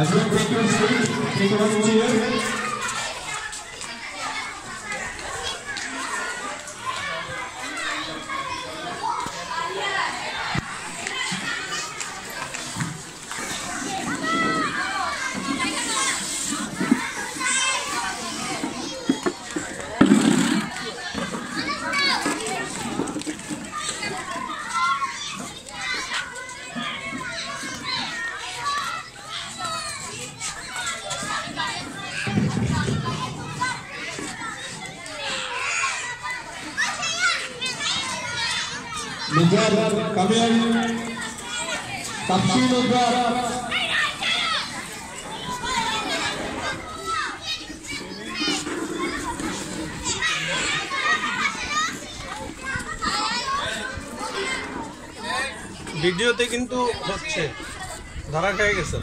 As we take you to the Nizar, come here. Tapsi Nizar. ভিডিওতে কিন্তু হচ্ছে ধরা খেয়ে গেছে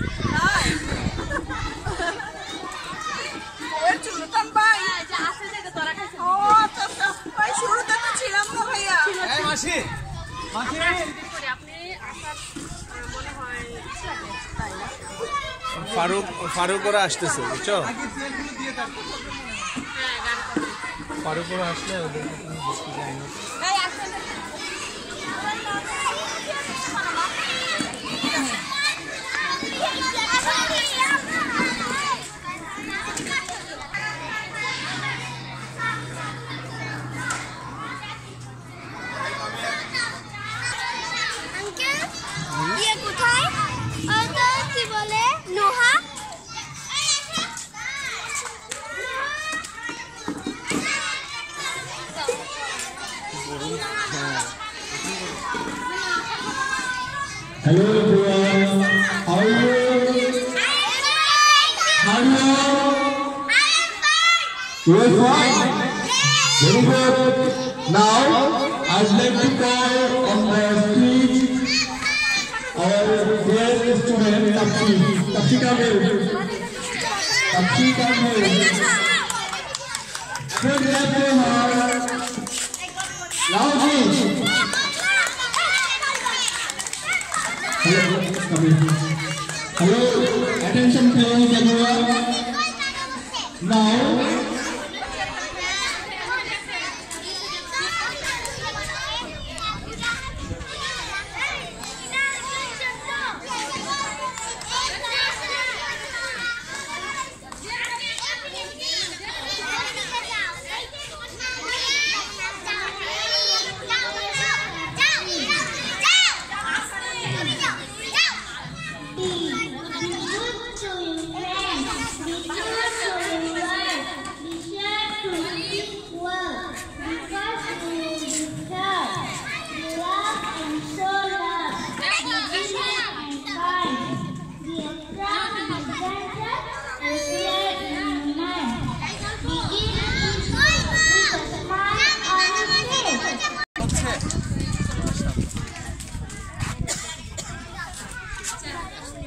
ফারুক ফারুক ওরা আসতেছে বুঝছ? ফারুক ওরা আসলে ওদেরকে Hello everyone. How are you? How are you? You are fine. Very good. Now, I'd like to call on the stage our dear student come here. Tapsi come here. Good luck to her. Loudly. Hello,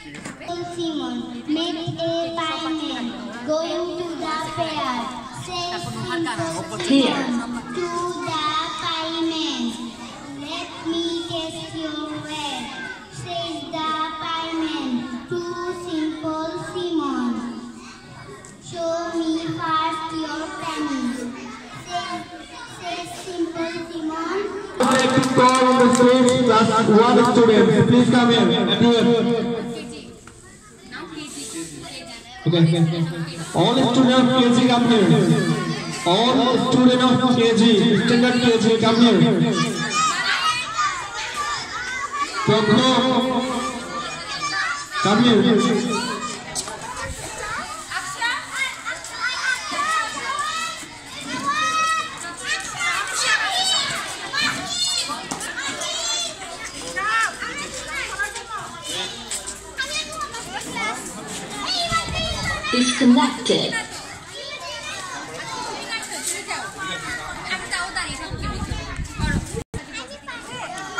Simon made a payment going to the fair. Says Simon to the payment. Let me guess your way. Says the payment to simple Simon. Show me first your penny. Says, simple Simon. I'd call on the stage class one student. Please come here, everyone. All students, please come here. All student of KG, standard KG, come here. Prabhu, come here. Disconnected.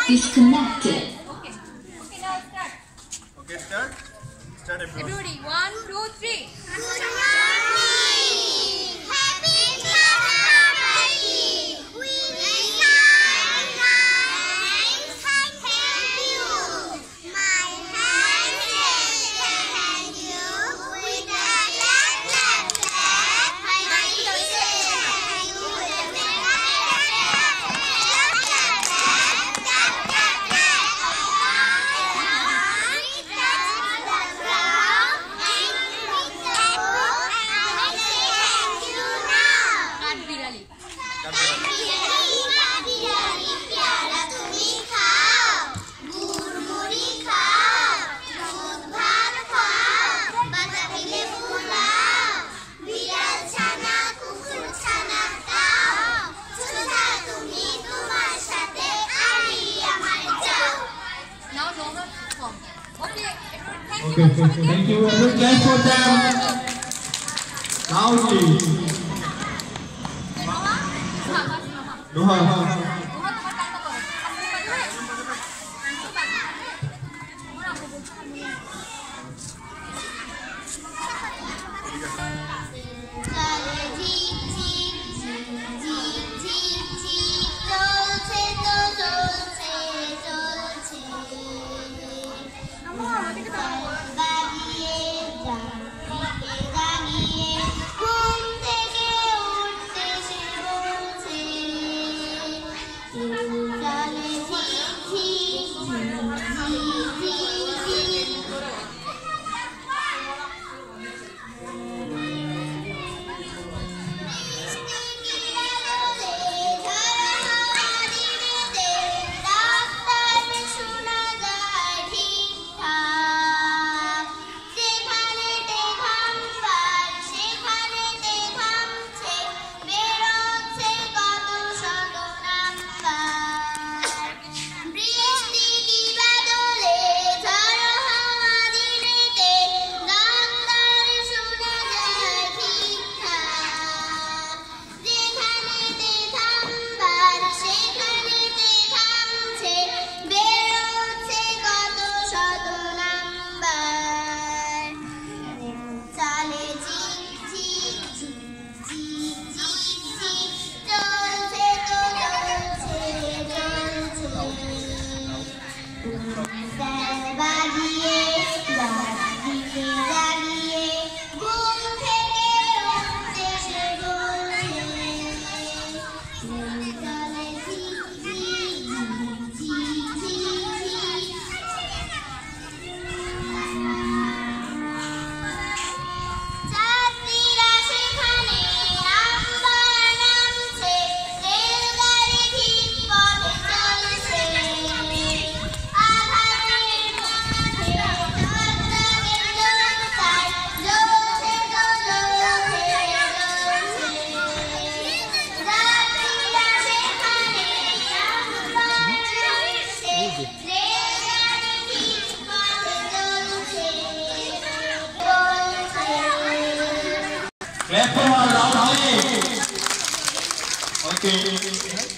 Disconnected. Okay, start. Start everyone. Everybody, one, two, three. Thank you every guest for them. Đúng không? 嗯 화이팅!